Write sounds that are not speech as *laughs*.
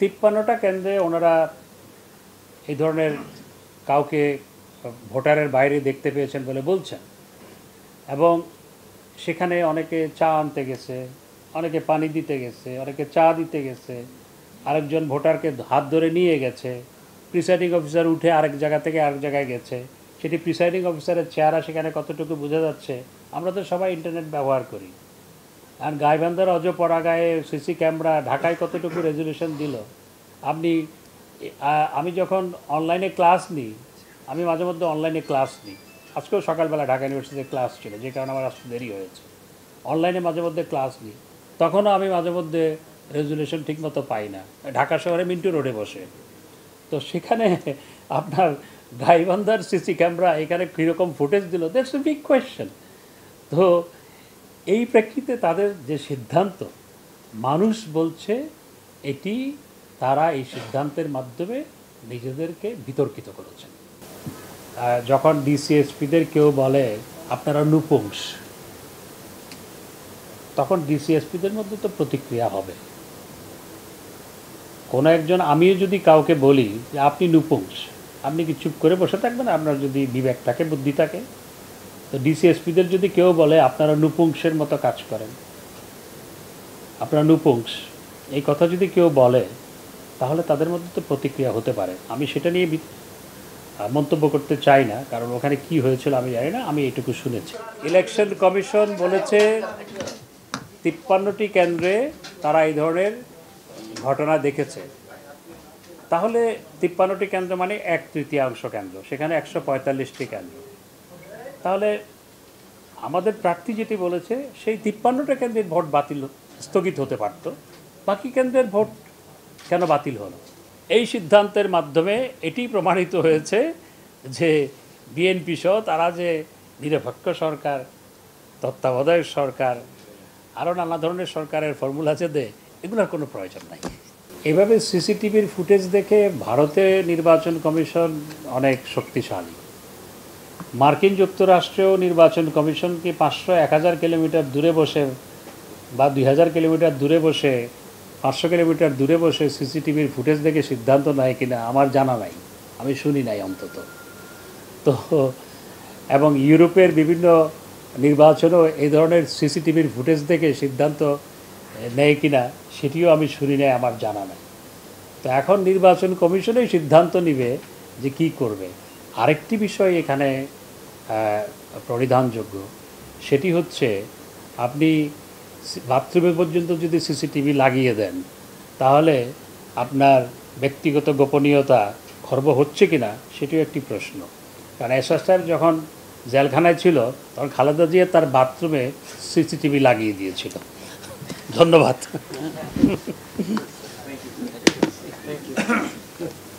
তিপ্পান্নটা কেন্দ্রে ওনারা এই ধরনের কাউকে ভোটারের বাইরে দেখতে পেয়েছেন বলে বলছেন। এবং সেখানে অনেকে চা আনতে গেছে, অনেকে পানি দিতে গেছে, অনেকে চা দিতে গেছে, আরেকজন ভোটারকে হাত ধরে নিয়ে গেছে, প্রিসাইডিং অফিসার উঠে আরেক জায়গা থেকে আরেক জায়গায় গেছে। সেটি প্রিসাইডিং অফিসারের চেহারা সেখানে কতটুকু বোঝা যাচ্ছে, আমরা তো সবাই ইন্টারনেট ব্যবহার করি। আর গাইবান্ধার অজপরা গায়ে সিসি ক্যামেরা ঢাকায় কতটুকু রেজলিউশন দিল? আপনি আমি যখন অনলাইনে ক্লাস নিই, আমি মাঝে মধ্যে অনলাইনে ক্লাস নিই। আজকেও সকালবেলা ঢাকা ইউনিভার্সিটিতে ক্লাস ছিল, যে কারণে আমার আসতে দেরি হয়েছে। অনলাইনে মাঝে মধ্যে ক্লাস নিই। তখনও আমি মাঝে মধ্যে রেজুলেশন ঠিকমতো পাই না। ঢাকা শহরে মিন্টু রোডে বসে। তো সেখানে *laughs* আপনার গাইবান্ধার সিসি ক্যামেরা এখানে কীরকম ফুটেজ দিল? দ্যাটস এ বিগ কোয়েশ্চেন তো এই প্রেক্ষিতে তাদের যে সিদ্ধান্ত, মানুষ বলছে এটি তারা এই সিদ্ধান্তের মাধ্যমে নিজেদেরকে বিতর্কিত করেছেন। যখন ডিসিএসপিদের কেউ বলে, আপনারা নুপুংস, তখন ডিসিএসপিদের মধ্যে তো প্রতিক্রিয়া হবে। কোনো একজন, আমিও যদি কাউকে বলি যে, আপনি নুপুংস, আপনি কি চুপ করে বসে থাকবেন? আপনার যদি বিবেক থাকে, বুদ্ধি থাকে তো ডিসিএসপিদের যদি কেউ বলে, আপনারা নুপুংসের মতো কাজ করেন। আপনারা নুপুংস, এই কথা যদি কেউ বলে, তাহলে তাদের মধ্যে তো প্রতিক্রিয়া হতে পারে। আমি সেটা নিয়ে মন্তব্য করতে চাই না, কারণ ওখানে কি হয়েছিল আমি জানি না, আমি এটুকু শুনেছি। ইলেকশন কমিশন বলেছে, তিপ্পান্নটি কেন্দ্রে তারা এই ধরনের ঘটনা দেখেছে। তাহলে তিপ্পান্নটি কেন্দ্র মানে এক তৃতীয়াংশ কেন্দ্র, সেখানে একশো পঁয়তাল্লিশটি কেন্দ্র। তাহলে আমাদের প্রার্থী যেটি বলেছে, সেই তিপ্পান্নটা কেন্দ্রের ভোট বাতিল স্থগিত হতে পারত। বাকি কেন্দ্রের ভোট কেন বাতিল হলো? এই সিদ্ধান্তের মাধ্যমে এটি প্রমাণিত হয়েছে যে বিএনপি সহ তারা যে নিরপেক্ষ সরকার, তত্ত্বাবধায়ক সরকার, আরও নানা ধরনের সরকারের ফর্মুলা যে দেয় এগুলোর কোনো প্রয়োজন নাই। এভাবে সিসিটিভির ফুটেজ দেখে ভারতে নির্বাচন কমিশন অনেক শক্তিশালী। মার্কিন যুক্তরাষ্ট্রেও নির্বাচন কমিশনকে পাঁচশো এক হাজার কিলোমিটার দূরে বসে বা দুই হাজার কিলোমিটার দূরে বসে, পাঁচশো কিলোমিটার দূরে বসে সিসিটিভির ফুটেজ দেখে সিদ্ধান্ত নেয় কিনা আমার জানা নাই। আমি শুনি নাই অন্তত। তো, এবং ইউরোপের বিভিন্ন নির্বাচনও এই ধরনের সিসিটিভির ফুটেজ দেখে সিদ্ধান্ত নেয় কিনা সেটিও আমি শুনি নাই, আমার জানা নাই। তো এখন নির্বাচন কমিশনই সিদ্ধান্ত নিবে যে কি করবে। আরেকটি বিষয় এখানে পরিধানযোগ্য সেটি হচ্ছে আপনি বাথরুমে পর্যন্ত যদি সিসিটিভি লাগিয়ে দেন তাহলে আপনার ব্যক্তিগত গোপনীয়তা খর্ব হচ্ছে কি না সেটিও একটি প্রশ্ন। কারণ এসআর সাহেব যখন জেলখানায় ছিল তখন খালেদা জিয়া তার বাথরুমে সিসিটিভি লাগিয়ে দিয়েছিল। ধন্যবাদ। *laughs*